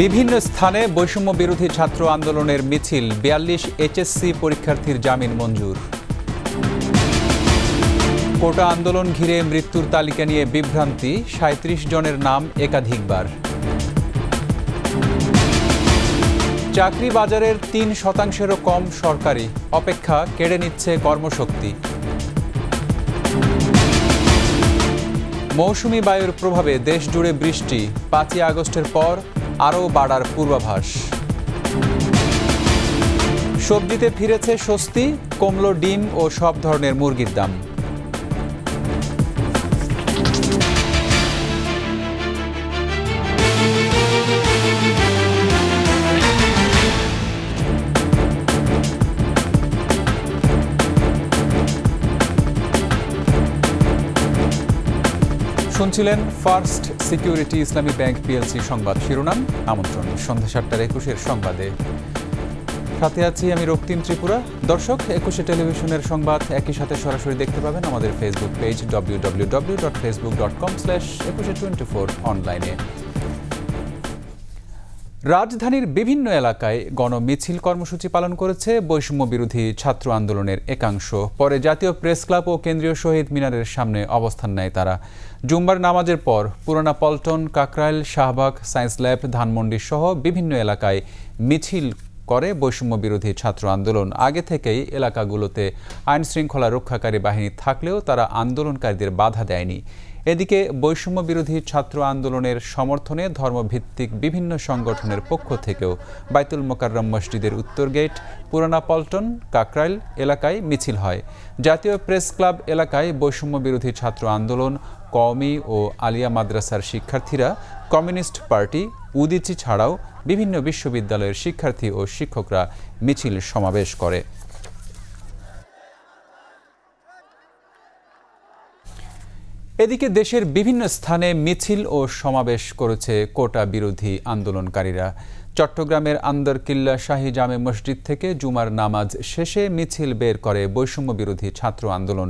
বিভিন্ন স্থানে বৈষম্য বিরোধী ছাত্র আন্দোলনের মিছিল, বিয়াল্লিশ এইচএসসি পরীক্ষার্থীর জামিন মঞ্জুর। কোটা আন্দোলন ঘিরে মৃত্যুর তালিকা নিয়ে বিভ্রান্তি, সাঁত্রিশ জনের নাম একাধিকবার। চাকরি বাজারের তিন শতাংশেরও কম সরকারি, অপেক্ষা কেড়ে নিচ্ছে কর্মশক্তি। মৌসুমি বায়ুর প্রভাবে দেশ জুড়ে বৃষ্টি, পাঁচই আগস্টের পর আরও বাড়ার পূর্বাভাস। সবজিতে ফিরেছে স্বস্তি কমলো ডিম ও সব ধরনের মুরগির দাম। শুনছিলেন first security Islami bank PLC সংবাদ শিরোনাম, আমন্ত্রণ সন্ধ্যা সাতটার একুশের সংবাদে। সাথে আছি আমি রক্তিম ত্রিপুরা। দর্শক, একুশে টেলিভিশনের সংবাদ একই সাথে সরাসরি দেখতে পাবেন আমাদের Facebook page W dot Facebook dot com slash Ekushey twenty four অনলাইনে রাজধানীর বিভিন্ন এলাকায় গণমিছিল কর্মসূচি পালন করেছে বৈষম্য বিরোধী ছাত্র আন্দোলনের একাংশ। পরে জাতীয় প্রেস ক্লাব ও কেন্দ্রীয় শহীদ মিনারের সামনে অবস্থান নেয় তারা। জুম্বার নামাজের পর পুরানা পল্টন, কাকরাইল, শাহবাগ, সায়েন্স ল্যাব, ধানমন্ডি সহ বিভিন্ন এলাকায় মিছিল করে বৈষম্য বিরোধী ছাত্র আন্দোলন। আগে থেকেই এলাকাগুলোতে আইন শৃঙ্খলা রক্ষাকারী বাহিনী থাকলেও তারা আন্দোলনকারীদের বাধা দেয়নি। এদিকে বৈষম্য বিরোধী ছাত্র আন্দোলনের সমর্থনে ধর্মভিত্তিক বিভিন্ন সংগঠনের পক্ষ থেকেও বাইতুল মোকাররম মসজিদের উত্তর গেট, পুরানা পল্টন, কাকরাইল এলাকায় মিছিল হয়। জাতীয় প্রেস ক্লাব এলাকায় বৈষম্য বিরোধী ছাত্র আন্দোলন, কওমি ও আলিয়া মাদ্রাসার শিক্ষার্থীরা, কমিউনিস্ট পার্টি, উদিচি ছাড়াও বিভিন্ন বিশ্ববিদ্যালয়ের শিক্ষার্থী ও শিক্ষকরা মিছিল সমাবেশ করে। এদিকে দেশের বিভিন্ন স্থানে মিছিল ও সমাবেশ করেছে কোটা বিরোধী আন্দোলনকারীরা। চট্টগ্রামের আন্দরকিল্লা শাহী জামে মসজিদ থেকে জুমার নামাজ শেষে মিছিল বের করে বৈষম্য বিরোধী ছাত্র আন্দোলন।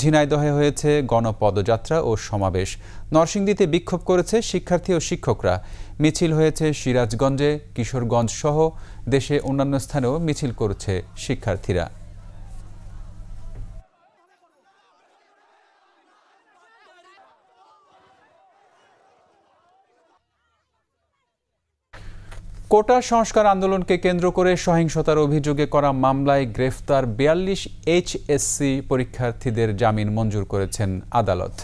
ঝিনাইদহে হয়েছে গণপদযাত্রা ও সমাবেশ। নরসিংদীতে বিক্ষোভ করেছে শিক্ষার্থী ও শিক্ষকরা। মিছিল হয়েছে সিরাজগঞ্জে, কিশোরগঞ্জ সহ দেশে অন্যান্য স্থানেও মিছিল করেছে শিক্ষার্থীরা। কোটা সংস্কার আন্দোলনকে কেন্দ্র করে সহিংসতার অভিযোগে করা মামলায় গ্রেফতার বিয়াল্লিশ এইচএসসি পরীক্ষার্থীদের জামিন মঞ্জুর করেছেন আদালত।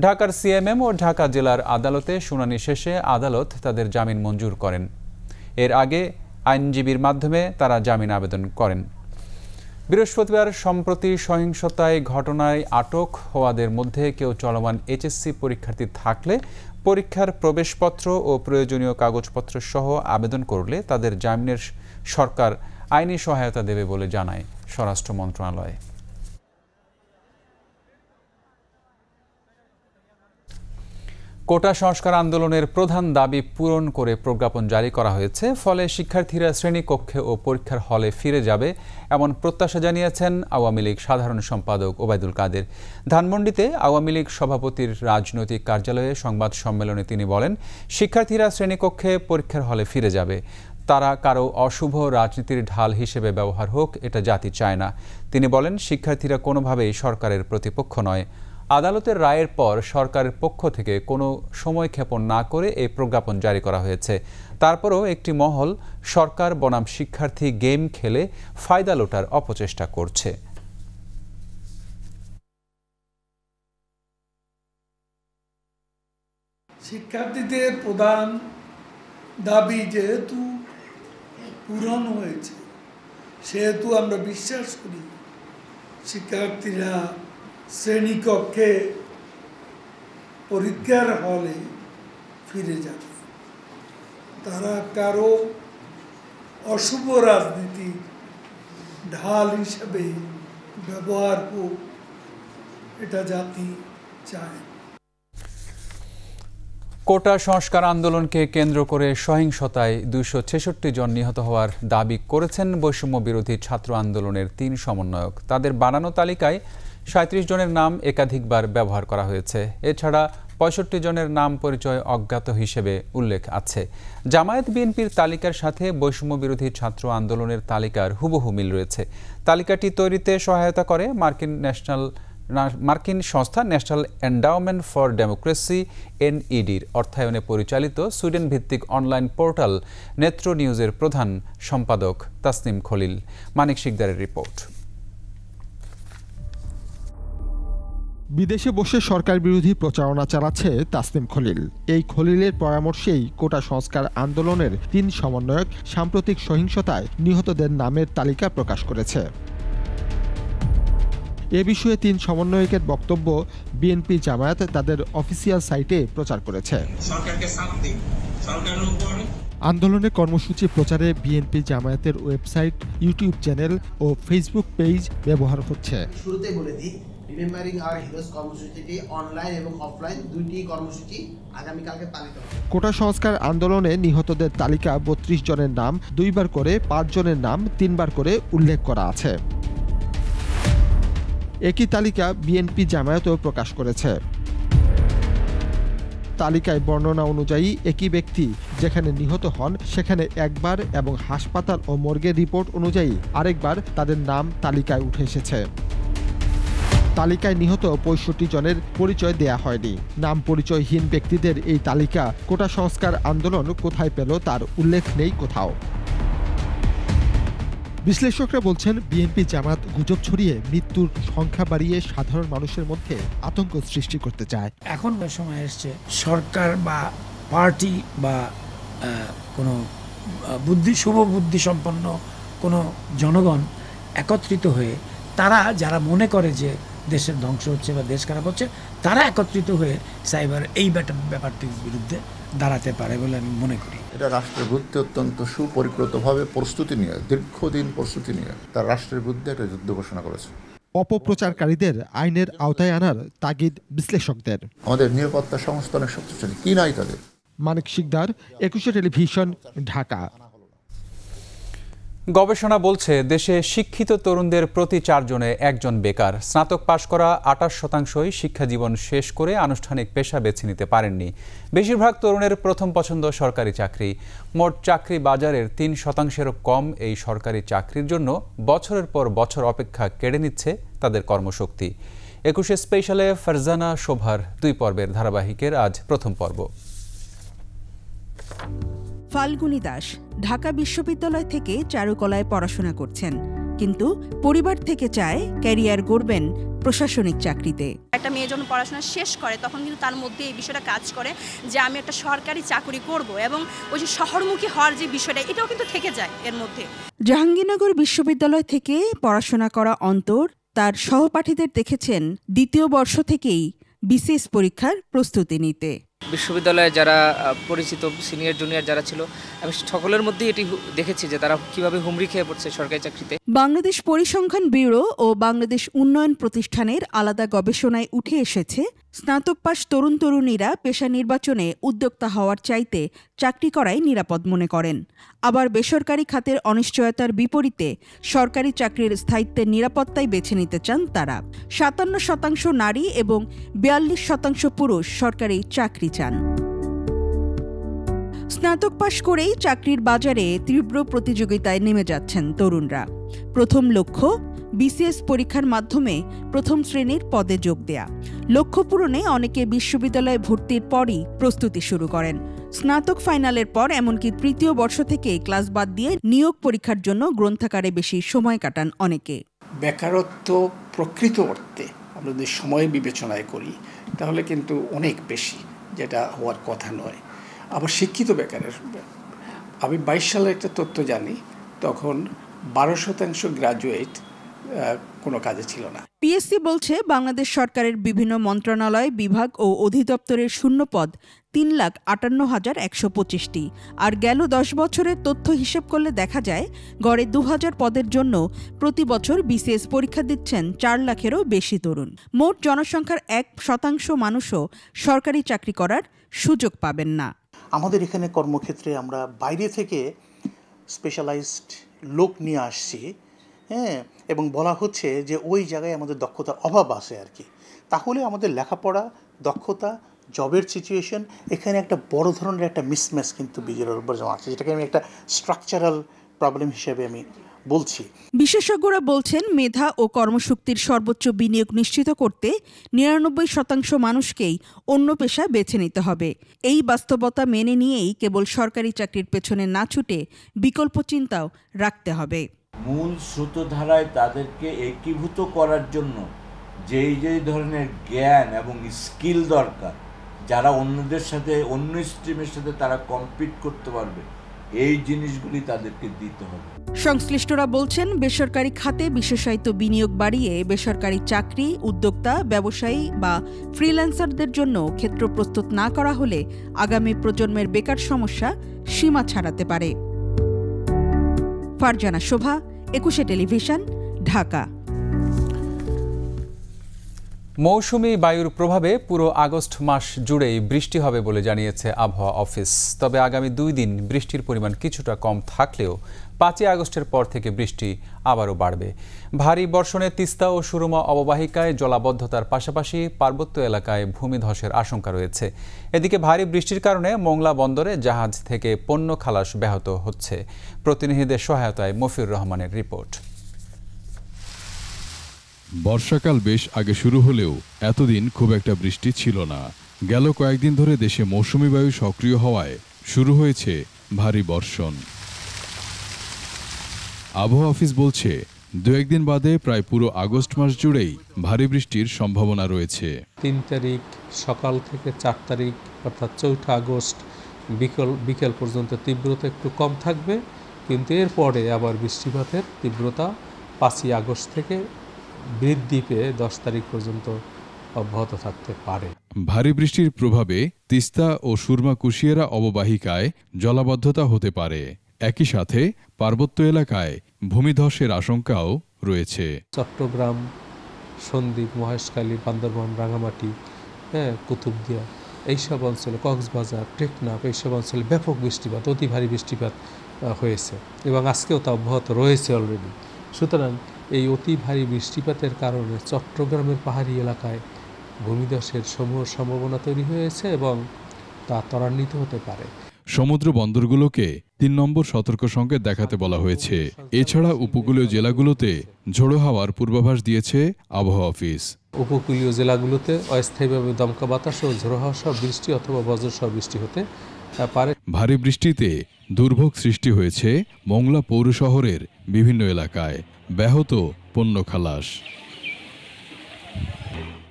ঢাকার সিএমএম ও ঢাকা জেলার আদালতে শুনানি শেষে আদালত তাদের জামিন মঞ্জুর করেন। এর আগে আইনজীবীর মাধ্যমে তারা জামিন আবেদন করেন। বৃহস্পতিবার সম্প্রতি সহিংসতায় ঘটনায় আটক হওয়াদের মধ্যে কেউ চলমান এইচএসসি পরীক্ষার্থী থাকলে পরীক্ষার প্রবেশপত্র ও প্রয়োজনীয় কাগজপত্র সহ আবেদন করলে তাদের জামিনের সরকার আইনি সহায়তা দেবে বলে জানায় স্বরাষ্ট্র মন্ত্রণালয়। কোটা সংস্কার আন্দোলনের প্রধান দাবি পূরণ করে প্রজ্ঞাপন জারি করা হয়েছে। ফলে শিক্ষার্থীরা শ্রেণীকক্ষে ও পরীক্ষার হলে ফিরে যাবে এমন প্রত্যাশা জানিয়েছেন আওয়ামী লীগ সাধারণ সম্পাদক ওবায়দুল কাদের। ধানমন্ডিতে আওয়ামী লীগ সভাপতির রাজনৈতিক কার্যালয়ে সংবাদ সম্মেলনে তিনি বলেন, শিক্ষার্থীরা শ্রেণীকক্ষে পরীক্ষার হলে ফিরে যাবে। তারা কারও অশুভ রাজনীতির ঢাল হিসেবে ব্যবহার হোক, এটা জাতি চায় না। তিনি বলেন, শিক্ষার্থীরা কোনোভাবেই সরকারের প্রতিপক্ষ নয়। আদালতের রায়ের পর সরকারের পক্ষ থেকে কোনো সময় ক্ষেপণ না করে এই প্রজ্ঞাপন জারি করা হয়েছে। তারপরও একটি মহল সরকার বনাম শিক্ষার্থী গেম খেলে ফায়দা লোটার অপচেষ্টা করছে। শিক্ষার্থীদের প্রধান দাবি যেহেতু পূরণ হয়েছে, সেহেতু আমরা বিশ্বাস করি শিক্ষার্থীরা শ্রেণীকক্ষে পরীক্ষার হলে ফিরে যাবে তারা কারও অশুভ রাজনীতির ঢাল হিসেবে ব্যবহার হোক, এটা জাতি চায়। কোটা সংস্কার আন্দোলনকে কেন্দ্র করে সহিংসতায় দুইশো ছেষট্টি জন নিহত হওয়ার দাবি করেছেন বৈষম্য বিরোধী ছাত্র আন্দোলনের তিন সমন্বয়ক। তাদের বানানো তালিকায় সাঁত্রিশ জনের নাম একাধিকবার ব্যবহার করা হয়েছে। এছাড়া পঁয়ষট্টি জনের নাম পরিচয় অজ্ঞাত হিসেবে উল্লেখ আছে। জামায়াত বিএনপির তালিকার সাথে বৈষম্য বিরোধী ছাত্র আন্দোলনের তালিকার হুবহু মিল রয়েছে। তালিকাটি তৈরিতে সহায়তা করে মার্কিন ন্যাশনাল মার্কিন সংস্থা ন্যাশনাল এন্ডাওমেন্ট ফর ডেমোক্রেসি এনইডির অর্থায়নে পরিচালিত সুইডেন ভিত্তিক অনলাইন পোর্টাল নেত্র নিউজের প্রধান সম্পাদক তাসনিম খলিল। মানিক শিকদারের রিপোর্ট। বিদেশে বসে সরকার বিরোধী প্রচারণা চালাচ্ছে তাসনিম খলিল। এই খলিলের পরামর্শেই কোটা সংস্কার আন্দোলনের তিন সমন্বয়ক সাম্প্রতিক সহিংসতায় নিহতদের নামের তালিকা প্রকাশ করেছে। এ বিষয়ে তিন সমন্বয়কের বক্তব্য বিএনপি জামায়াত তাদের অফিসিয়াল সাইটে প্রচার করেছে। আন্দোলনের কর্মসূচি প্রচারে বিএনপি জামায়াতের ওয়েবসাইট ইউটিউব চ্যানেল ও ফেসবুক পেজ ব্যবহার হচ্ছে। শুরুতে বলে দিই রিমেম্বারিং আওয়ার হিরোজ কর্মসূচিটি অনলাইন এবং অফলাইন দুইটি কর্মসূচি আগামীকালকে পালিত হবে। কোটা সংস্কার আন্দোলনে নিহতদের তালিকা বত্রিশ জনের নাম, দুইবার করে পাঁচ জনের নাম, তিনবার করে উল্লেখ করা আছে। একই তালিকা বিএনপি জামায়াতও প্রকাশ করেছে। তালিকায় বর্ণনা অনুযায়ী একই ব্যক্তি যেখানে নিহত হন সেখানে একবার এবং হাসপাতাল ও মর্গের রিপোর্ট অনুযায়ী আরেকবার তাদের নাম তালিকায় উঠে এসেছে। তালিকায় নিহত পঁয়ষট্টি জনের পরিচয় দেয়া হয়নি। নাম পরিচয়হীন ব্যক্তিদের এই তালিকা কোটা সংস্কার আন্দোলন কোথায় পেল তার উল্লেখ নেই কোথাও। বিশ্লেষকরা বলছেন, বিএনপি জামাত গুজব ছড়িয়ে মৃত্যুর সংখ্যা বাড়িয়ে সাধারণ মানুষের মধ্যে আতঙ্ক সৃষ্টি করতে চায়। এখন সময় এসছে, সরকার বা পার্টি বা কোনো বুদ্ধি, শুভ বুদ্ধি সম্পন্ন কোনো জনগণ একত্রিত হয়ে, তারা যারা মনে করে যে দেশের ধ্বংস হচ্ছে বা দেশ খারাপ হচ্ছে তারা একত্রিত হয়ে সাইবার এই ব্যাপারটির বিরুদ্ধে দাঁড়াতে পারে বলে আমি মনে করি। এটা রাষ্ট্রের বিরুদ্ধে অত্যন্ত সুপরিকৃতভাবে প্রস্তুতি নিয়ে দীর্ঘদিন প্রস্তুতি নিয়ে তার রাষ্ট্রের বিরুদ্ধে একটা যুদ্ধ ঘোষণা করেছে। অপপ্রচারকারীদের আইনের আওতায় আনার তাগিদ বিশ্লেষকদের। আমাদের নিরাপত্তা সংস্থা অনেক শক্তিশালী। কি নাই তাদের? মানিক শিকদার একুশে টেলিভিশন ঢাকা। গবেষণা বলছে, দেশে শিক্ষিত তরুণদের প্রতি চারজনে একজন বেকার। স্নাতক পাশ করা আটাশ শতাংশই শিক্ষা জীবন শেষ করে আনুষ্ঠানিক পেশা বেছে নিতে পারেননি। বেশিরভাগ তরুণের প্রথম পছন্দ সরকারি চাকরি। মোট চাকরি বাজারের তিন শতাংশেরও কম এই সরকারি চাকরির জন্য বছরের পর বছর অপেক্ষা কেড়ে নিচ্ছে তাদের কর্মশক্তি। একুশে স্পেশালে ফারজানা শোভার দুই পর্বের ধারাবাহিকের আজ প্রথম পর্ব। ফাল্গুনী দাস ঢাকা বিশ্ববিদ্যালয় থেকে চারুকলায় পড়াশোনা করছেন। কিন্তু পরিবার থেকে চায় ক্যারিয়ার গড়বেন প্রশাসনিক চাকরিতে। একটা মেয়ে যখন পড়াশোনা শেষ করে তখন কিন্তু তার মধ্যে এই বিষয়টা কাজ করে যে আমি একটা সরকারি চাকরি করব এবং ওই যে শহরমুখী হওয়ার যে বিষয়টা এটাও কিন্তু থেকে যায় এর মধ্যে। জাহাঙ্গীরনগর বিশ্ববিদ্যালয় থেকে পড়াশোনা করা অন্তর তার সহপাঠীদের দেখেছেন দ্বিতীয় বর্ষ থেকেই বিসিএস পরীক্ষার প্রস্তুতি নিতে। বিশ্ববিদ্যালয়ে যারা পরিচিত সিনিয়র জুনিয়র যারা ছিল, আমি সকলের মধ্যে এটি দেখেছি যে তারা কীভাবে হুমড়ি খেয়ে পড়ছে সরকারি চাকরিতে। বাংলাদেশ পরিসংখ্যান ব্যুরো ও বাংলাদেশ উন্নয়ন প্রতিষ্ঠানের আলাদা গবেষণায় উঠে এসেছে স্নাতক পাশ তরুণ তরুণীরা পেশা নির্বাচনে উদ্যোক্তা হওয়ার চাইতে চাকরি করাই নিরাপদ মনে করেন। আবার বেসরকারি খাতের অনিশ্চয়তার বিপরীতে সরকারি চাকরির স্থায়িত্বের নিরাপত্তাই বেছে নিতে চান তারা। সাতান্ন শতাংশ নারী এবং বিয়াল্লিশ শতাংশ পুরুষ সরকারি চাকরি চান। স্নাতক পাশ করেই চাকরির বাজারে তীব্র প্রতিযোগিতায় নেমে যাচ্ছেন তরুণরা। প্রথম লক্ষ্য, বিসিএস পরীক্ষার মাধ্যমে প্রথম শ্রেণির পদে যোগ দেয়া। লক্ষ্য পূরণে অনেকে বিশ্ববিদ্যালয়ে ভর্তির পরই প্রস্তুতি শুরু করেন। স্নাতক ফাইনালের পর এমনকি তৃতীয় বর্ষ থেকে ক্লাস বাদ দিয়ে নিয়োগ পরীক্ষার জন্য গ্রন্থাগারে বেশি সময় কাটান অনেকে। বেকারত্ব প্রকৃত অর্থে আমরা যদি সময় বিবেচনায় করি, তাহলে কিন্তু অনেক বেশি যেটা হওয়ার কথা নয়। আবার শিক্ষিত বেকারের, আমি বাইশ সালের একটা তথ্য জানি, তখন বারো শতাংশ গ্রাজুয়েট কোনো কাজে ছিল না। পিএসসি বলছে, বাংলাদেশ সরকারের বিভিন্ন মন্ত্রণালয় বিভাগ ও অধিদপ্তরের শূন্যপদ তিন লাখ আটান্ন হাজার একশো পঁচিশটি। আর গেল দশ বছরের তথ্য হিসেব করলে দেখা যায়, গড়ে দু হাজার পদের জন্য প্রতি বছর বিসিএস পরীক্ষা দিচ্ছেন চার লাখেরও বেশি তরুণ। মোট জনসংখ্যার এক শতাংশ মানুষও সরকারি চাকরি করার সুযোগ পাবেন না। আমাদের এখানে কর্মক্ষেত্রে আমরা বাইরে থেকে স্পেশালাইজড লোক নিয়ে আসছি। হ্যাঁ এবং বলা হচ্ছে যে ওই জায়গায় আমাদের দক্ষতার অভাব আছে আর কি। তাহলে আমাদের লেখাপড়া, দক্ষতা, জবের সিচুয়েশন এখানে একটা বড় ধরনের একটা মিসম্যাচ কিন্তু বিজয়ের উপর জমা আছে, যেটাকে আমি একটা স্ট্রাকচারাল প্রবলেম হিসেবে আমি বলছি। বিশেষজ্ঞরা বলছেন, মেধা ও কর্মশক্তির সর্বোচ্চ বিনিয়োগ নিশ্চিত করতে নিরানব্বই শতাংশ মানুষকেই অন্য পেশা বেছে নিতে হবে। এই বাস্তবতা মেনে নিয়েই কেবল সরকারি চাকরির পেছনে না ছুটে বিকল্প চিন্তাও রাখতে হবে। মূল স্রোতধারায় তাদেরকে একীভূত করার জন্য যেই যেই ধরনের জ্ঞান এবং স্কিল দরকার, যারা অন্যদের সাথে, অন্য স্ট্রিমের সাথে তারা কম্পিট করতে পারবে, এই জিনিসগুলি তাদেরকে দিতে হবে। সংশ্লিষ্টরা বলছেন, বেসরকারি খাতে বিশেষায়িত বিনিয়োগ বাড়িয়ে বেসরকারি চাকরি, উদ্যোক্তা, ব্যবসায়ী বা ফ্রিল্যান্সারদের জন্য ক্ষেত্র প্রস্তুত না করা হলে আগামী প্রজন্মের বেকার সমস্যা সীমা ছাড়াতে পারে। ফারজানা শোভা একুশে টেলিভিশন ঢাকা। মৌসুমি বায়ুর প্রভাবে পুরো আগস্ট মাস জুড়েই বৃষ্টি হবে বলে জানিয়েছে আবহাওয়া অফিস। তবে আগামী দুই দিন বৃষ্টির পরিমাণ কিছুটা কম থাকলেও পাঁচই আগস্টের পর থেকে বৃষ্টি আবারও বাড়বে। ভারী বর্ষণে তিস্তা ও সুরমা অববাহিকায় জলাবদ্ধতার পাশাপাশি পার্বত্য এলাকায় ভূমিধসের আশঙ্কা রয়েছে। এদিকে ভারী বৃষ্টির কারণে মোংলা বন্দরে জাহাজ থেকে পণ্য খালাস ব্যাহত হচ্ছে। প্রতিনিধিদের সহায়তায় মফিউর রহমানের রিপোর্ট। বর্ষাকাল বেশ আগে শুরু হলেও এতদিন খুব একটা বৃষ্টি ছিল না। গেল কয়েকদিন ধরে দেশে মৌসুমি বায়ু সক্রিয় হওয়ায় শুরু হয়েছে ভারী বর্ষণ। আবহাওয়া অফিস বলছে, দু একদিন বাদে প্রায় পুরো আগস্ট মাস জুড়েই ভারী বৃষ্টির সম্ভাবনা রয়েছে। তিন তারিখ সকাল থেকে চার তারিখ, অর্থাৎ চৌঠা আগস্ট বিকেল বিকেল পর্যন্ত তীব্রতা একটু কম থাকবে, কিন্তু এরপরে আবার বৃষ্টিপাতের তীব্রতা পাঁচই আগস্ট থেকে বৃদ্ধি পেয়ে দশ তারিখ পর্যন্ত অব্যাহত থাকতে পারে। ভারী বৃষ্টির প্রভাবে তিস্তা ও সুরমা কুশিয়ারা অববাহিকায় জলাবদ্ধতা হতে পারে। একই সাথে পার্বত্য এলাকায় ভূমিধসের আশঙ্কাও রয়েছে। চট্টগ্রাম সন্দ্বীপ মহেশখালী বান্দরবান রাঙামাটি হ্যাঁ কুতুবদিয়া এইসব অঞ্চলে কক্সবাজার টেকনাফ এইসব অঞ্চলে ব্যাপক বৃষ্টিপাত অতি ভারী বৃষ্টিপাত হয়েছে এবং আজকেও তা অব্যাহত রয়েছে অলরেডি সুতরাং এই অতি ভারী বৃষ্টিপাতের কারণে চট্টগ্রামের পাহাড়ি এলাকায় ভূমিধসের সমূহ সম্ভাবনা তৈরি হয়েছে এবং তা ত্বরান্বিত হতে পারে। সমুদ্র বন্দরগুলোকে তিন নম্বর সতর্ক সংকেত দেখাতে বলা হয়েছে। এছাড়া উপকূলীয় জেলাগুলোতে ঝোড়ো হাওয়ার পূর্বাভাস দিয়েছে আবহাওয়া অফিস। উপকূলীয় জেলাগুলোতে অস্থায়ীভাবে দমকা বাতাস ও ঝোড়ো হাওয়া সহ বৃষ্টি অথবা বজ্র বজ্রসহ বৃষ্টি হতে পারে। ভারী বৃষ্টিতে দুর্ভোগ সৃষ্টি হয়েছে মংলা পৌর শহরের বিভিন্ন এলাকায়। ব্যাহত পণ্য খালাস।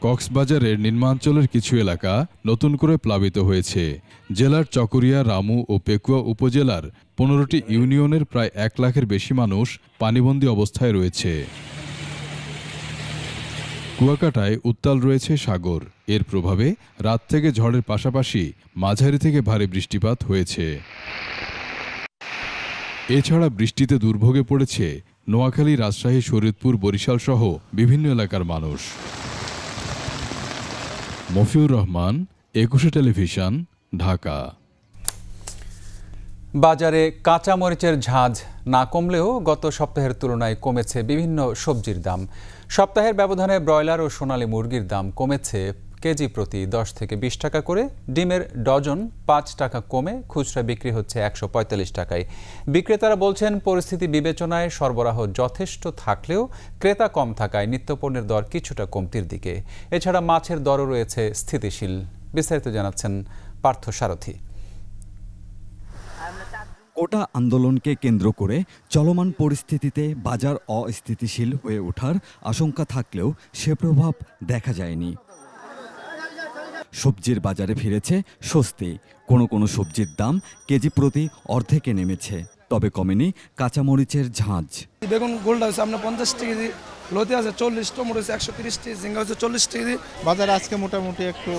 কক্সবাজারের নিম্নাঞ্চলের কিছু এলাকা নতুন করে প্লাবিত হয়েছে। জেলার চকরিয়া, রামু ও পেকুয়া উপজেলার পনেরোটি ইউনিয়নের প্রায় এক লাখের বেশি মানুষ পানিবন্দী অবস্থায় রয়েছে। কুয়াকাটায় উত্তাল রয়েছে সাগর। এর প্রভাবে রাত থেকে ঝড়ের পাশাপাশি মাঝারি থেকে ভারী বৃষ্টিপাত হয়েছে। এছাড়া বৃষ্টিতে দুর্ভোগে পড়েছে নোয়াখালী, রাজশাহী, শরীয়তপুর, বরিশাল সহ বিভিন্ন এলাকার মানুষ। মফিউর রহমান, একুশে টেলিভিশন, ঢাকা। বাজারে কাঁচা মরিচের ঝাঁজ না কমলেও গত সপ্তাহের তুলনায় কমেছে বিভিন্ন সবজির দাম। সপ্তাহের ব্যবধানে ব্রয়লার ও সোনালী মুরগির দাম কমেছে কেজি প্রতি দশ থেকে বিশ টাকা করে। ডিমের ডজন পাঁচ টাকা কমে, খুচরা বিক্রি হচ্ছে একশো পঁয়তাল্লিশ টাকায়। বিক্রেতারা বলছেন, পরিস্থিতি বিবেচনায় সরবরাহ যথেষ্ট থাকলেও ক্রেতা কম থাকায় নিত্যপণ্যের দর কিছুটা কমতির দিকে। এছাড়া মাছের দরও রয়েছে স্থিতিশীল। বিস্তারিত জানাচ্ছেন পার্থ সারথী। কোটা আন্দোলনকে কেন্দ্র করে চলমান পরিস্থিতিতে বাজার অস্থিতিশীল হয়ে ওঠার আশঙ্কা থাকলেও সে প্রভাব দেখা যায়নি। সবজির বাজারে ফিরেছে স্বস্তি। কোনো কোনো সবজির দাম কেজি প্রতি অর্ধেকে নেমেছে। তবে কমেনি কাঁচামরিচের ঝাঁঝ বেগুন গোল্ডা হচ্ছে আপনার পঞ্চাশ কেজি লতি আছে চল্লিশ টমেটো হচ্ছে একশো তিরিশ কেজি ঝিঙ্গা হচ্ছে চল্লিশ কেজি। বাজার আজকে মোটামুটি একটু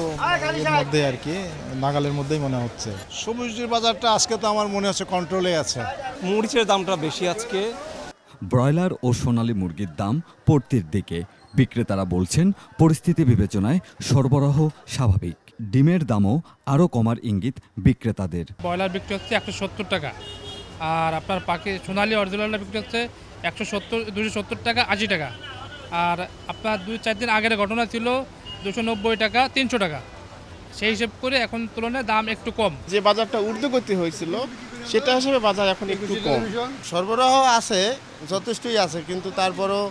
মধ্যে আর কি নাগালের মধ্যেই মনে হচ্ছে। সবজির বাজারটা আজকে তো আমার মনে হচ্ছে কন্ট্রোলে আছে। মরিচের দামটা বেশি আজকে। ব্রয়লার ও সোনালী মুরগির দাম পড়তির দিকে। বিক্রেতারা বলছেন পরিস্থিতি বিবেচনায় সরবরাহ স্বাভাবিক। ডিমের দামও আরও কমার ইঙ্গিত বিক্রেতাদের। ব্রয়লার বিক্রি হচ্ছে একশো সত্তর টাকা। আর আপনার পাখি সোনালি অরিজিনালটা বিক্রি হচ্ছে একশো সত্তর দুশো সত্তর টাকা আশি টাকা। আর আপনার দুই চার দিন আগের ঘটনা ছিল দুশো নব্বই টাকা তিনশো টাকা। সেই হিসেব করে এখন তুলনায় দাম একটু কম। যে বাজারটা ঊর্ধ্বগতি হয়েছিল সেটা হিসেবে বাজার এখন একটু কম। সরবরাহ আছে যথেষ্টই আছে কিন্তু তারপরও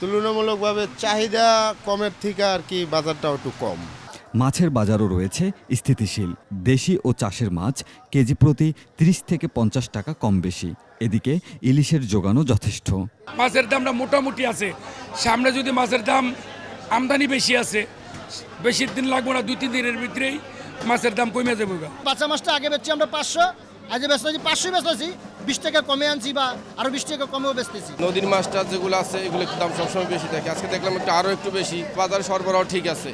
তুলনামূলকভাবে চাহিদা কমের থেকে আর কি বাজারটাও একটু কম। মাছের বাজারও রয়েছে স্থিতিশীল। দেশি ও চাষের মাছ কেজি প্রতি ৩০ থেকে পঞ্চাশ টাকা কম বেশি। এদিকে ইলিশের যোগানও যথেষ্ট। মাছের দামটা মোটামুটি আছে। সামনে যদি মাছের দাম আমদানি বেশি আছে বেশি দিন লাগবে না দুই তিন দিনের ভিতরেই মাছের দাম কমে যাবে। বাচ্চা মাছটা আগে বেচছি আমরা পাঁচশো আজ ব্যস্ত আছি পাঁচশো ব্যস্ত আছি বিশ টাকা কমে আনছি বা আরও বিশ টাকা কমেও বেচতেছি। নদীর মাছটা যেগুলো আছে এগুলো একটু দাম সবসময় বেশি থাকে। আজকে দেখলাম একটু আরও একটু বেশি। বাজার সরবরাহ ঠিক আছে।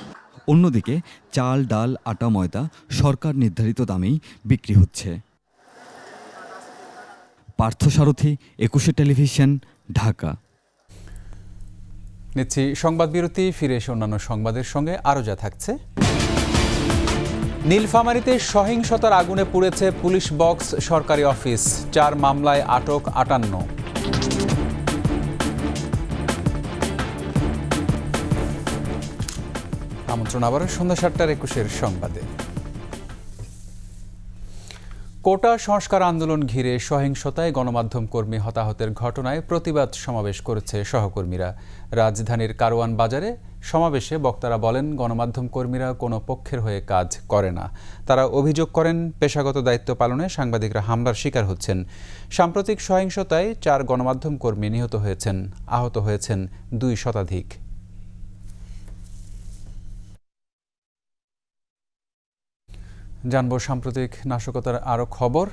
অন্যদিকে চাল ডাল আটা ময়দা সরকার নির্ধারিত দামেই বিক্রি হচ্ছে। পার্থসারথী একুশে টেলিভিশন ঢাকা। নিচ্ছি সংবাদ বিরতি ফিরে এসে অন্যান্য সংবাদের সঙ্গে আরও যা থাকছে। নীলফামারীতে সহিংসতার আগুনে পুড়েছে পুলিশ বক্স, সরকারি অফিস। চার মামলায় আটক আটান্ন। আমন্ত্রণ আবারও সন্ধ্যা সাতটার একুশের সংবাদে। কোটা সংস্কার আন্দোলন ঘিরে সহিংসতায় গণমাধ্যম কর্মী হতাহতের ঘটনায় প্রতিবাদ সমাবেশ করেছে সহকর্মীরা। রাজধানীর কারওয়ান বাজারে সমাবেশে বক্তারা বলেন, গণমাধ্যম কর্মীরা কোনো পক্ষের হয়ে কাজ করে না। তারা অভিযোগ করেন, পেশাগত দায়িত্ব পালনে সাংবাদিকরা হামলার শিকার হচ্ছেন। সাম্প্রতিক সহিংসতায় চার গণমাধ্যম কর্মী নিহত হয়েছেন, আহত হয়েছেন দুই শতাধিক। জানব সাম্প্রতিক নাশকতার আরও খবর।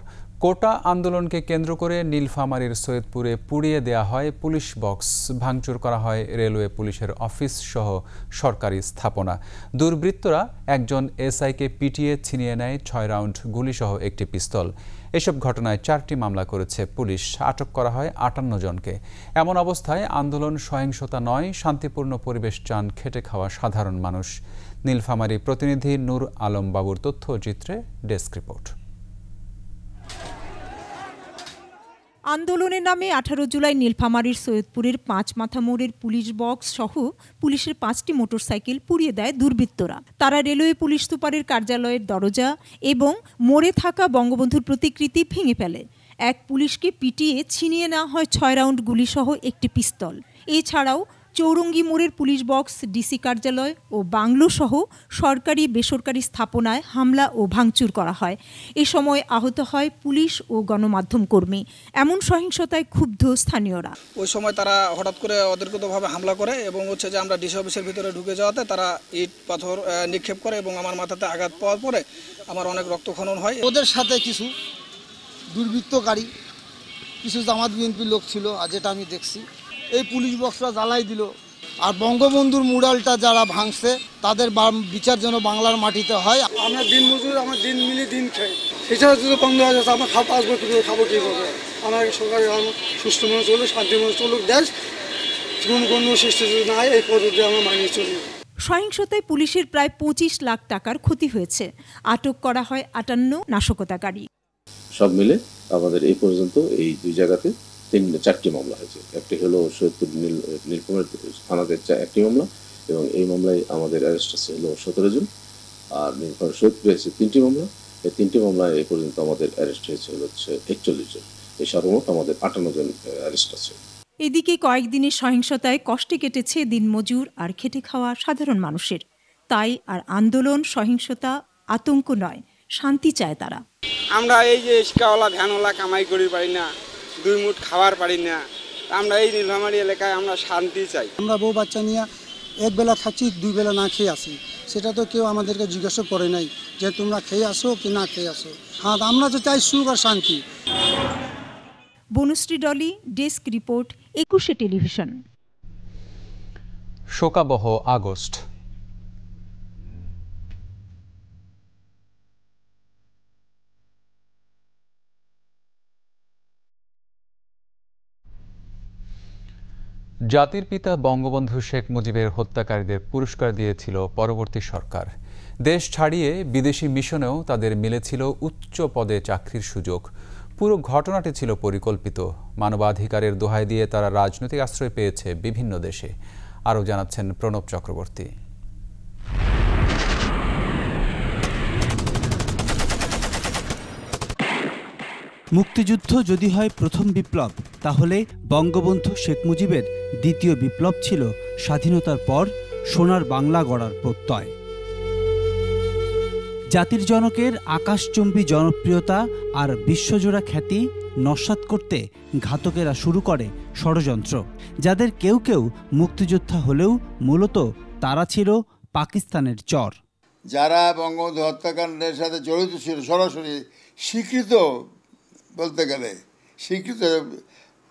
কোটা আন্দোলনকে কেন্দ্র করে নীলফামারীর সৈয়দপুরে পুড়িয়ে দেয়া হয় পুলিশ বক্স। ভাঙচুর করা হয় রেলওয়ে পুলিশের অফিস সহ সরকারি স্থাপনা। দুর্বৃত্তরা একজন এসআইকে পিটিয়ে ছিনিয়ে নেয় ছয় রাউন্ড গুলিসহ একটি পিস্তল। এসব ঘটনায় চারটি মামলা করেছে পুলিশ। আটক করা হয় আটান্ন জনকে। এমন অবস্থায় আন্দোলন সহিংসতা নয়, শান্তিপূর্ণ পরিবেশ চান খেটে খাওয়া সাধারণ মানুষ। নীলফামারী প্রতিনিধি নূর আলম বাবুর তথ্য চিত্রে ডেস্ক রিপোর্ট। আন্দোলনের নামে আঠারো জুলাই নীলফামারীর সৈয়দপুরের পাঁচ মাথা মোড়ের পুলিশ বক্স সহ পুলিশের পাঁচটি মোটরসাইকেল পুড়িয়ে দেয় দুর্বৃত্তরা। তারা রেলওয়ে পুলিশ সুপারের কার্যালয়ের দরজা এবং মোড়ে থাকা বঙ্গবন্ধুর প্রতিকৃতি ভেঙে ফেলে। এক পুলিশকে পিটিয়ে ছিনিয়ে নেওয়া হয় ছয় রাউন্ড গুলিসহ একটি পিস্তল। এছাড়াও চৌরঙ্গি মোড়ের পুলিশ বক্স ডিসি কার্যালয় ও বাংলো সহ সরকারি বেসরকারি স্থাপনায় হামলা ও ভাঙচুর করা হয়। এ সময় আহত হয় পুলিশ ও গণমাধ্যম কর্মী। এমন সহিংসতায় ক্ষুব্ধ স্থানীয়রা। ওই সময় তারা হঠাৎ করে অদৃকতভাবে হামলা করে এবং হচ্ছে যে আমরা ডিসি অফিসের ভিতরে ঢুকে যাওয়াতে তারা ইট পাথর নিক্ষেপ করে এবং আমার মাথাতে আঘাত পাওয়ার পরে আমার অনেক রক্তক্ষরণ হয়। ওদের সাথে কিছু দুর্বৃত্তকারী কিছু জামাত বিএনপির লোক ছিল আর যেটা আমি দেখছি। এই পুলিশ বক্সরা জ্বালাই দিল। আর বঙ্গবন্ধুর মুরালটা যারা ভাঙছে তাদের বিচার যেন বাংলার মাটিতে হয়। আমরা দিন মজুর আমার দিন মিলিয়ে দিন খাই। সেটা যদি বন্ধ হয়ে যাচ্ছে আমরা খাব আসব কীভাবে খাব কীভাবে? আমার সরকারি সুস্থ মনে চলুক শান্তি মনে চলুক দেশ কোনো কোনো সৃষ্টি যদি না হয় এই পদ্ধতি আমরা মানিয়ে চলি। সহিংসতায় পুলিশের প্রায় পঁচিশ লাখ টাকার ক্ষতি হয়েছে। আটক করা হয় আটান্ন নাশকতাকারী। সব মিলে আমাদের এই পর্যন্ত এই দুই জায়গাতে তিন চারটি মামলা হয়েছে। একটি হলো সৈয়দপুর নীল নীলকুমার থানাতে একটি মামলা এবং এই মামলায় আমাদের অ্যারেস্ট আছে হলো সতেরো জন। আর নীলকুমার সৈয়দপুরে হয়েছে তিনটি মামলা। এই তিনটি মামলায় এই পর্যন্ত আমাদের অ্যারেস্ট হয়েছে হলো হচ্ছে একচল্লিশ জন। এই সর্বমোট আমাদের আটান্ন জন অ্যারেস্ট আছে। এদিকে কয়েকদিনের সহিংসতায় কষ্টে কেটেছে দিনমজুর আর খেটে খাওয়া সাধারণ মানুষের। তাই আর আন্দোলন সহিংসতা আতঙ্ক নয় শান্তি চায় তারা। আমরা এই যে রিক্সাওয়ালা ভ্যানওয়ালা কামাই করি পারি না। দুই মুঠ খাবার পারি না। আমরা এই নীলফামারী এলাকায় আমরা শান্তি চাই। আমরা বউ বাচ্চা নিয়ে এক বেলা খাচ্ছি দুই বেলা না খেয়ে আসি। সেটা তো কেউ আমাদেরকে জিজ্ঞাসা করে নাই যে তোমরা খেয়ে আসো কি না খেয়ে আসো। হ্যাঁ আমরা তো চাই সুখ আর শান্তি। Banushri Dolly desk report Ekushey television. শোকাবহ আগস্ট। জাতির পিতা বঙ্গবন্ধু শেখ মুজিবের হত্যাকারীদের পুরস্কার দিয়েছিল পরবর্তী সরকার। দেশ ছাড়িয়ে বিদেশি মিশনেও তাদের মিলেছিল উচ্চ পদে চাকরির সুযোগ। পুরো ঘটনাটি ছিল পরিকল্পিত। মানবাধিকারের দোহাই দিয়ে তারা রাজনৈতিক আশ্রয় পেয়েছে বিভিন্ন দেশে। আরও জানাচ্ছেন প্রণব চক্রবর্তী। মুক্তিযুদ্ধ যদি হয় প্রথম বিপ্লব তাহলে বঙ্গবন্ধু শেখ মুজিবের দ্বিতীয় বিপ্লব ছিল স্বাধীনতার পর সোনার বাংলা গড়ার প্রত্যয়। জাতির জনকের আকাশচুম্বী জনপ্রিয়তা আর বিশ্বজোড়া খ্যাতি নস্বাত করতে ঘাতকেরা শুরু করে ষড়যন্ত্র, যাদের কেউ কেউ মুক্তিযোদ্ধা হলেও মূলত তারা ছিল পাকিস্তানের চর। যারা বঙ্গবন্ধু হত্যাকাণ্ডের সাথে জড়িত ছিল, সরাসরি স্বীকৃত বলতে গেলে, স্বীকৃত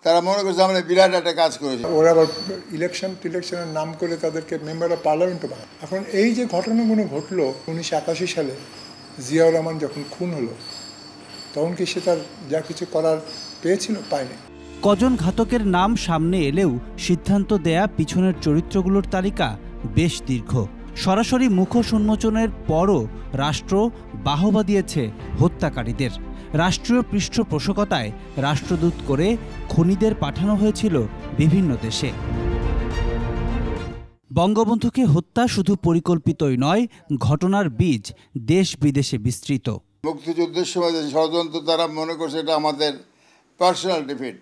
তারা মনে করছে আমরা বিরাট একটা কাজ করেছি। ওরা আবার ইলেকশন টিলেকশনের নাম করে তাদেরকে মেম্বার অফ পার্লামেন্টও বানায়। এখন এই যে ঘটনাগুলো ঘটলো উনিশশো একাশি সালে জিয়াউর রহমান যখন খুন হলো তখন কি সে তার যা কিছু করার পেয়েছিল? পায়নি। কজন ঘাতকের নাম সামনে এলেও সিদ্ধান্ত দেয়া পিছনের চরিত্রগুলোর তালিকা বেশ দীর্ঘ। সরাসরি মুখোশ উন্মোচনের পরও রাষ্ট্র বাহবা দিয়েছে হত্যাকারীদের। রাষ্ট্রীয় পৃষ্ঠপোষকতায় রাষ্ট্রদূত করে খনিদের পাঠানো হয়েছিল বিভিন্ন দেশে। বঙ্গবন্ধুকে হত্যা শুধু পরিকল্পিতই নয়, ঘটনার বীজ দেশ বিদেশে বিস্তৃত। মুক্তিযুদ্ধের সময় যে ষড়যন্ত্র তারা মনে করছে এটা আমাদের পার্সোনাল ডিফিট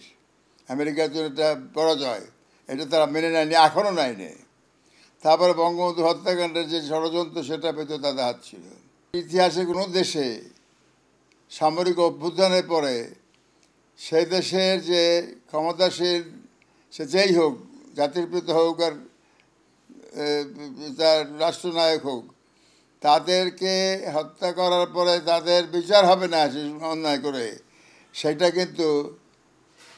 আমেরিকার জন্য এটা পরাজয়। এটা তারা মেনে নেয়নি এখনও নেয়নি। তারপরে বঙ্গবন্ধু হত্যাকাণ্ডের যে ষড়যন্ত্র সেটা পেতে তাদের হাত ছিল। ইতিহাসে কোনো দেশে সামরিক অভ্যুত্থানের পরে সেই দেশের যে ক্ষমতাশীল সে যেই হোক জাতির পিতা হোক আর তার রাষ্ট্রনায়ক হোক, তাদেরকে হত্যা করার পরে তাদের বিচার হবে না অন্যায় করে, সেটা কিন্তু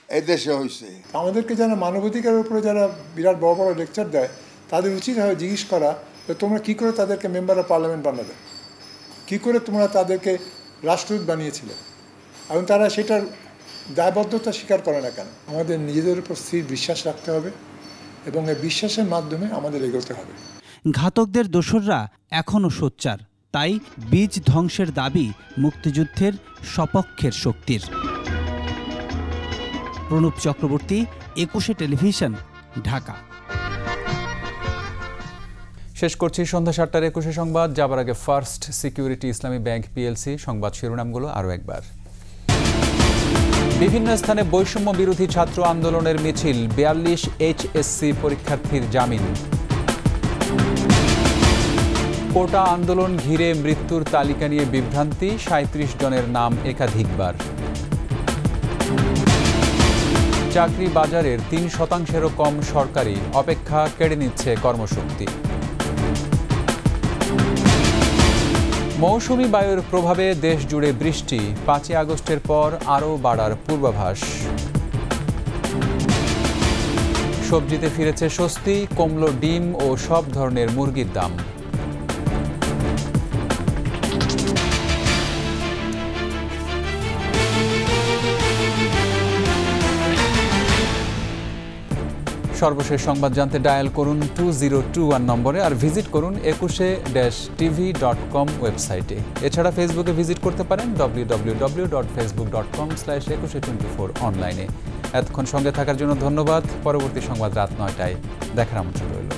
এই দেশে হয়েছে আমাদেরকে যারা মানবাধিকারের উপরে যারা বিরাট বড় বড় লেকচার দেয়, তাদের উচিত হয় জিজ্ঞেস করা তোমরা কী করে তাদেরকে মেম্বার অফ পার্লামেন্ট বানাবে কী করে তোমরা তাদেরকে রাষ্ট্রদূত বানিয়েছিলে এবং তারা সেটার দায়বদ্ধতা স্বীকার করে না কেন? আমাদের নিজেদের উপর স্থির বিশ্বাস রাখতে হবে এবং এই বিশ্বাসের মাধ্যমে আমাদের এগোতে হবে। ঘাতকদের দোসররা এখনও সোচ্চার। তাই বীজ ধ্বংসের দাবি মুক্তিযুদ্ধের সপক্ষের শক্তির। প্রণব চক্রবর্তী, একুশে টেলিভিশন, ঢাকা। শেষ করছি সন্ধ্যা সাতটার একুশে সংবাদ। যাবার আগে first security Islami bank PLC, সংবাদ শিরোনামগুলো আরও একবার। বিভিন্ন স্থানে বৈষম্য বিরোধী ছাত্র আন্দোলনের মিছিল, বিয়াল্লিশ এইচএসসি পরীক্ষার্থীর জামিন। কোটা আন্দোলন ঘিরে মৃত্যুর তালিকা নিয়ে বিভ্রান্তি সাঁত্রিশ জনের নাম একাধিকবার। চাকরি বাজারের তিন শতাংশেরও কম সরকারি, অপেক্ষা কেড়ে নিচ্ছে কর্মশক্তি। মৌসুমি বায়ুর প্রভাবে দেশ জুড়ে বৃষ্টি, পাঁচই আগস্টের পর আরও বাড়ার পূর্বাভাস। সবজিতে ফিরেছে স্বস্তি, কমলো ডিম ও সব ধরনের মুরগির দাম। সর্বশেষ সংবাদ জানতে ডায়াল করুন টু জিরো টু ওয়ান নম্বরে আর ভিজিট করুন একুশে ড্যাশ টিভি ডট কম ওয়েবসাইটে। এছাড়া ফেসবুকে ভিজিট করতে পারেন W W W dot Facebook dot com slash Ekushey twenty four অনলাইনে এতক্ষণ সঙ্গে থাকার জন্য ধন্যবাদ। পরবর্তী সংবাদ রাত নয়টায়। দেখার আমন্ত্রণ রইল।